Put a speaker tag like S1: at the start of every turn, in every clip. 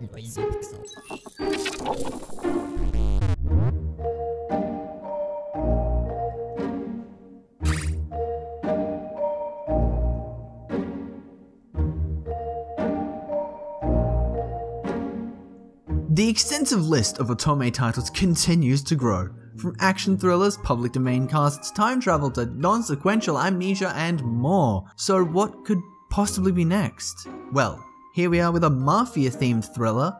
S1: The extensive list of Otome titles continues to grow, from action thrillers, public domain casts, time travel to non-sequential amnesia and more. So what could possibly be next? Well, here we are with a mafia-themed thriller,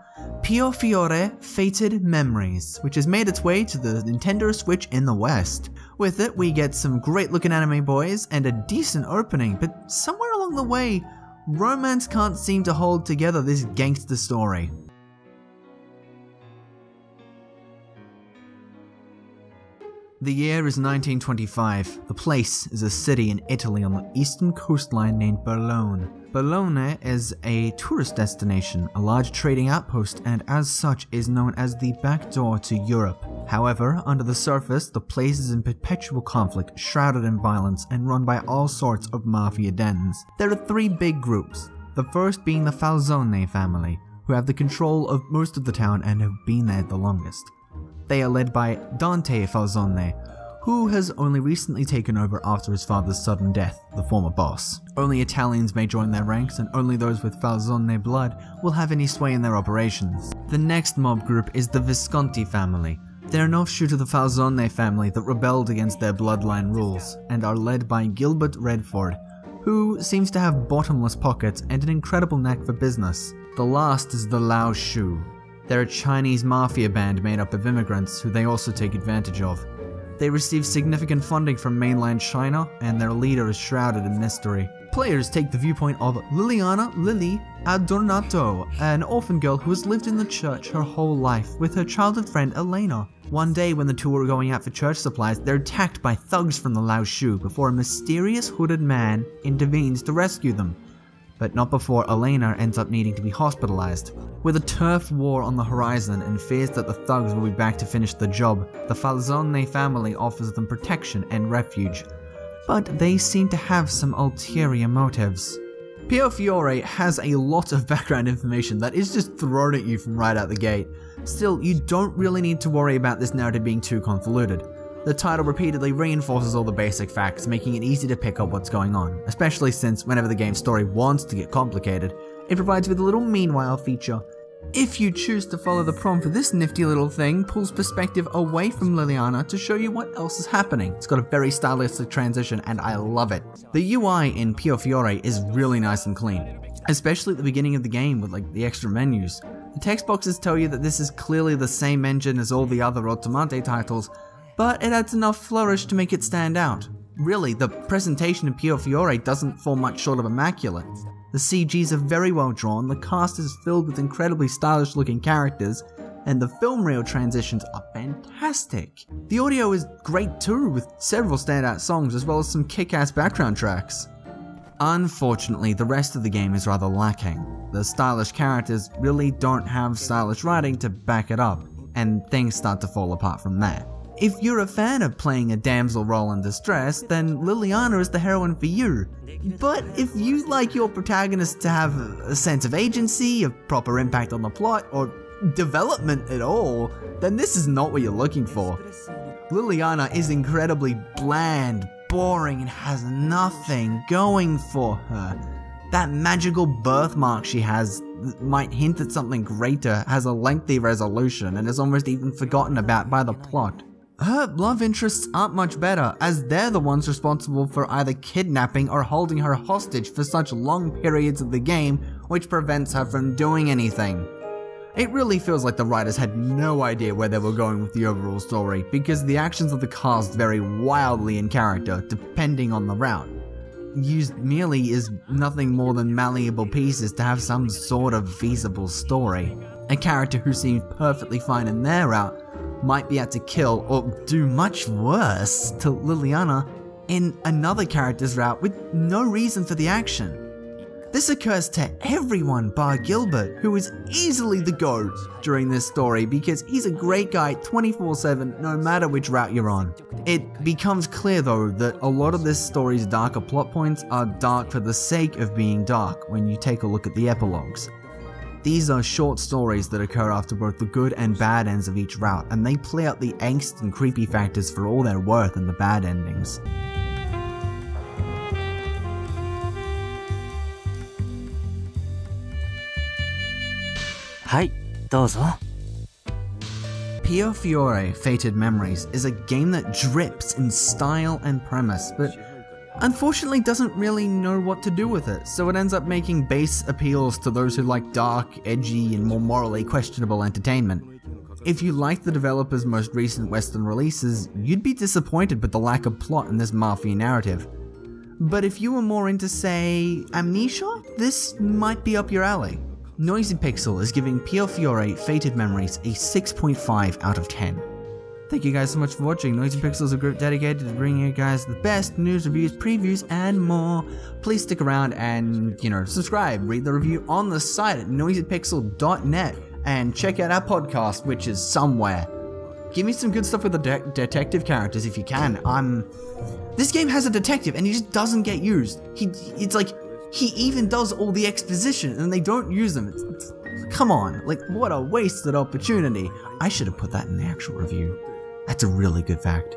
S1: Piofiore Fated Memories, which has made its way to the Nintendo Switch in the West. With it, we get some great looking anime boys and a decent opening, but somewhere along the way, romance can't seem to hold together this gangster story. The year is 1925. The place is a city in Italy on the eastern coastline named Bologna. Bologna is a tourist destination, a large trading outpost, and as such is known as the back door to Europe. However, under the surface, the place is in perpetual conflict, shrouded in violence, and run by all sorts of mafia dens. There are three big groups. The first being the Falzone family, who have the control of most of the town and have been there the longest. They are led by Dante Falzone, who has only recently taken over after his father's sudden death, the former boss. Only Italians may join their ranks, and only those with Falzone blood will have any sway in their operations. The next mob group is the Visconti family. They are an offshoot of the Falzone family that rebelled against their bloodline rules, and are led by Gilbert Redford, who seems to have bottomless pockets and an incredible knack for business. The last is the Lao Shu, they're a Chinese mafia band made up of immigrants who they also take advantage of. They receive significant funding from mainland China, and their leader is shrouded in mystery. Players take the viewpoint of Liliana Lily Adornato, an orphan girl who has lived in the church her whole life with her childhood friend Elena. One day when the two are going out for church supplies, they're attacked by thugs from the Lao Shu before a mysterious hooded man intervenes to rescue them but not before Elena ends up needing to be hospitalized. With a turf war on the horizon and fears that the thugs will be back to finish the job, the Falzone family offers them protection and refuge. But they seem to have some ulterior motives. Piofiore has a lot of background information that is just thrown at you from right out the gate. Still, you don't really need to worry about this narrative being too convoluted. The title repeatedly reinforces all the basic facts, making it easy to pick up what's going on, especially since whenever the game's story wants to get complicated, it provides with a little meanwhile feature. If you choose to follow the prompt for this nifty little thing, pulls perspective away from Liliana to show you what else is happening. It's got a very stylistic transition and I love it. The UI in Piofiore is really nice and clean, especially at the beginning of the game with like the extra menus. The text boxes tell you that this is clearly the same engine as all the other Otomate titles, but it adds enough flourish to make it stand out. Really, the presentation of Piofiore doesn't fall much short of immaculate. The CGs are very well drawn, the cast is filled with incredibly stylish looking characters, and the film reel transitions are fantastic. The audio is great too, with several standout songs as well as some kick ass background tracks. Unfortunately, the rest of the game is rather lacking. The stylish characters really don't have stylish writing to back it up, and things start to fall apart from there. If you're a fan of playing a damsel role in distress, then Liliana is the heroine for you. But if you like your protagonist to have a sense of agency, a proper impact on the plot, or development at all, then this is not what you're looking for. Liliana is incredibly bland, boring, and has nothing going for her. That magical birthmark she has might hint at something greater, has a lengthy resolution, and is almost even forgotten about by the plot. Her love interests aren't much better, as they're the ones responsible for either kidnapping or holding her hostage for such long periods of the game, which prevents her from doing anything. It really feels like the writers had no idea where they were going with the overall story, because the actions of the cast vary wildly in character, depending on the route. Used merely as nothing more than malleable pieces to have some sort of feasible story. A character who seemed perfectly fine in their route might be able to kill or do much worse to Liliana in another character's route with no reason for the action. This occurs to everyone bar Gilbert, who is easily the GOAT during this story because he's a great guy 24 7 no matter which route you're on. It becomes clear though that a lot of this story's darker plot points are dark for the sake of being dark when you take a look at the epilogues. These are short stories that occur after both the good and bad ends of each route, and they play out the angst and creepy factors for all their worth in the bad endings.
S2: Hi,
S1: Piofiore Fated Memories is a game that drips in style and premise, but unfortunately doesn't really know what to do with it, so it ends up making base appeals to those who like dark, edgy, and more morally questionable entertainment. If you like the developer's most recent Western releases, you'd be disappointed with the lack of plot in this Mafia narrative. But if you were more into, say, Amnesia, this might be up your alley. Noisy Pixel is giving Piofiore Fated Memories a 6.5 out of 10. Thank you guys so much for watching. Noisy Pixel is a group dedicated to bringing you guys the best news, reviews, previews, and more. Please stick around and, you know, subscribe, read the review on the site at noisypixel.net, and check out our podcast, which is somewhere. Give me some good stuff with the de detective characters if you can. I'm. This game has a detective and he just doesn't get used. He, it's like he even does all the exposition and they don't use them. It's, it's, come on, like what a wasted opportunity. I should have put that in the actual review. That's a really good fact.